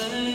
Thursday.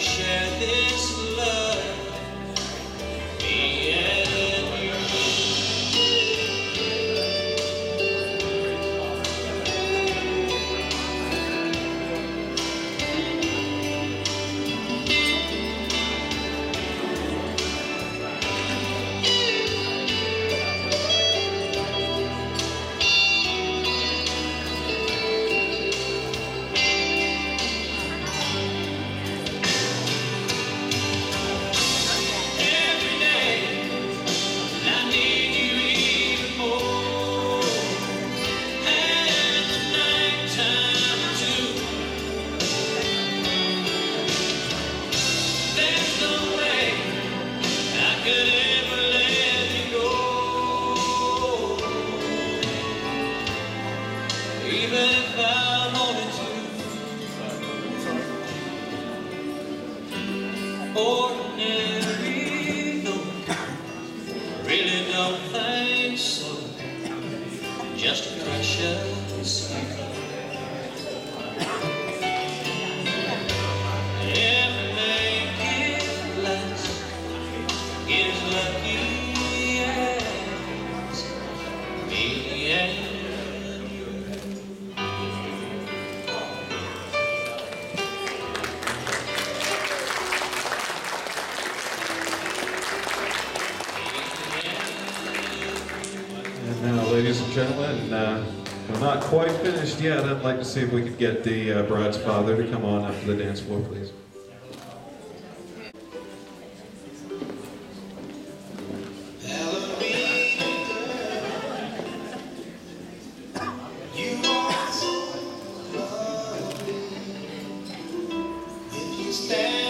share this love. Now, ladies and gentlemen, uh, we're not quite finished yet. I'd like to see if we could get the uh, bride's father to come on up to the dance floor, please. stand.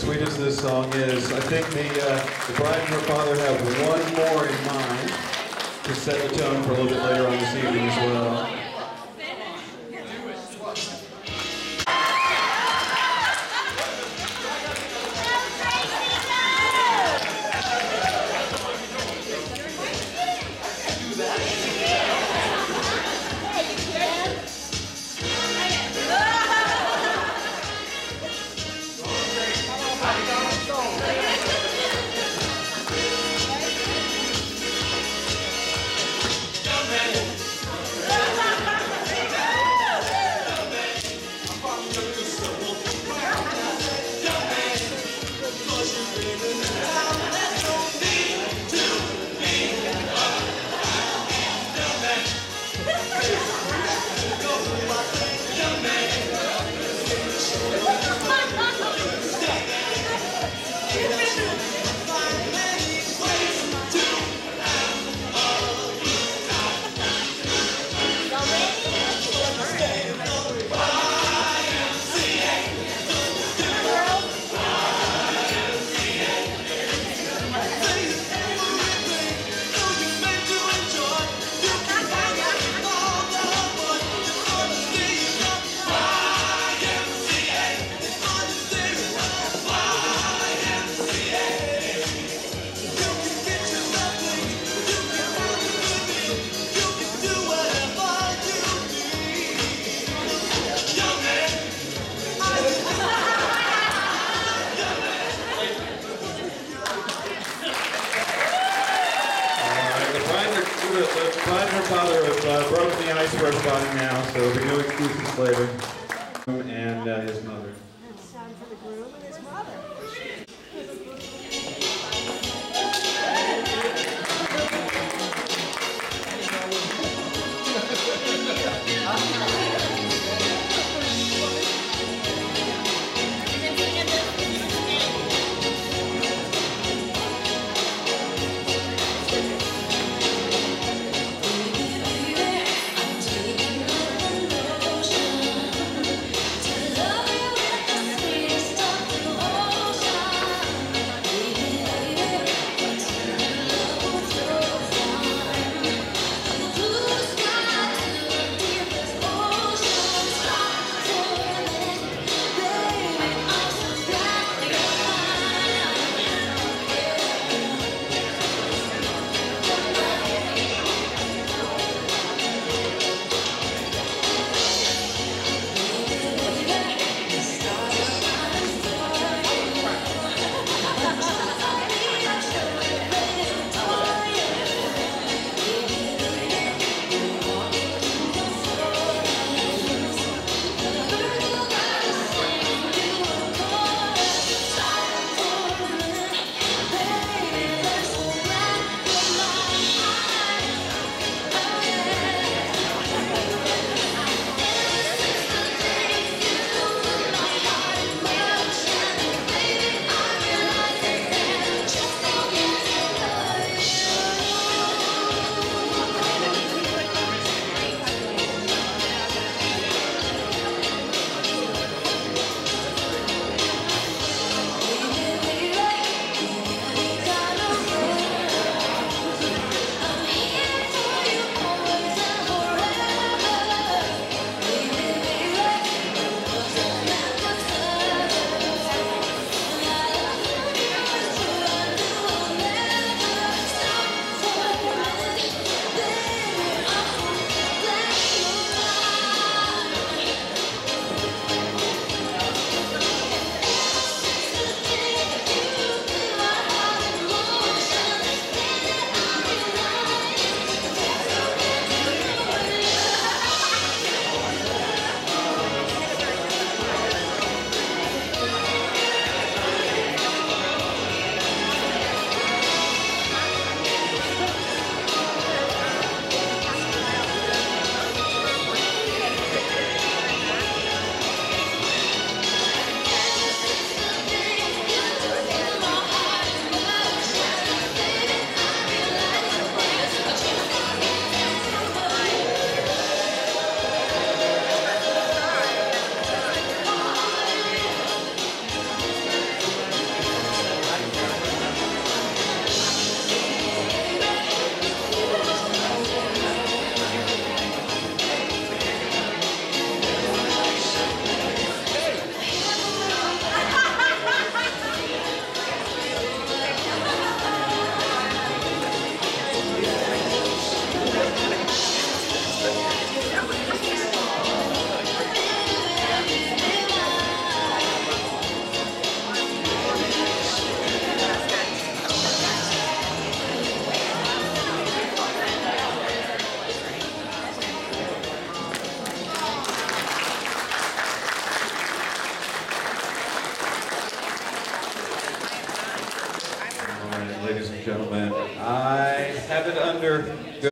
sweet as this song is, I think the, uh, the bride and her father have one more in mind to set the tone for a little bit later on this evening as well. So there'll be no excuses later. And uh, his mother. For the groom and his mother.